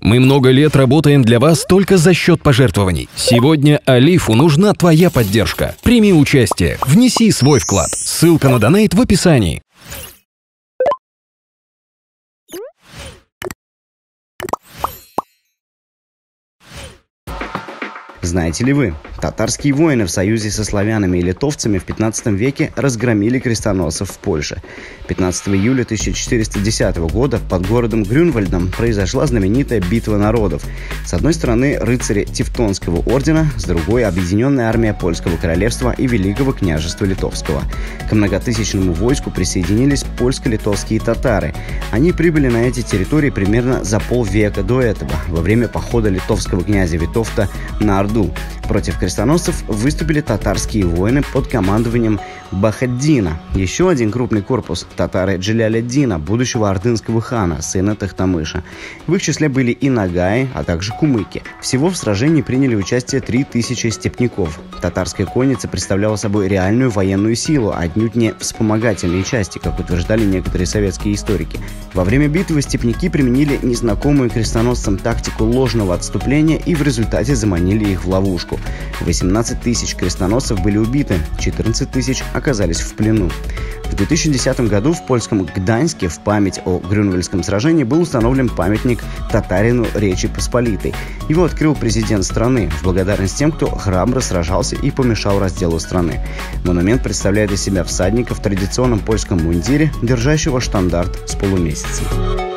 Мы много лет работаем для вас только за счет пожертвований. Сегодня Алифу нужна твоя поддержка. Прими участие, внеси свой вклад. Ссылка на донейт в описании. Знаете ли вы, татарские воины в союзе со славянами и литовцами в 15 веке разгромили крестоносцев в Польше. 15 июля 1410 года под городом Грюнвальдом произошла знаменитая битва народов. С одной стороны рыцари Тевтонского ордена, с другой объединенная армия Польского королевства и Великого княжества Литовского. К многотысячному войску присоединились польско-литовские татары. Они прибыли на эти территории примерно за полвека до этого, во время похода литовского князя Витовта на Орду. Против крестоносцев выступили татарские воины под командованием Бахаддина. Еще один крупный корпус – татары Джиляляддина, будущего ордынского хана, сына Тахтамыша. В их числе были и Нагаи, а также кумыки. Всего в сражении приняли участие 3000 степняков. Татарская конница представляла собой реальную военную силу, а отнюдь не вспомогательные части, как утверждали некоторые советские историки. Во время битвы степняки применили незнакомую крестоносцам тактику ложного отступления и в результате заманили их в ловушку. 18 тысяч крестоносцев были убиты, 14 тысяч оказались в плену. В 2010 году в польском Гданьске в память о Грюнвельском сражении был установлен памятник татарину Речи Посполитой. Его открыл президент страны в благодарность тем, кто храбро сражался и помешал разделу страны. Монумент представляет из себя всадника в традиционном польском мундире, держащего штандарт с полумесяцем.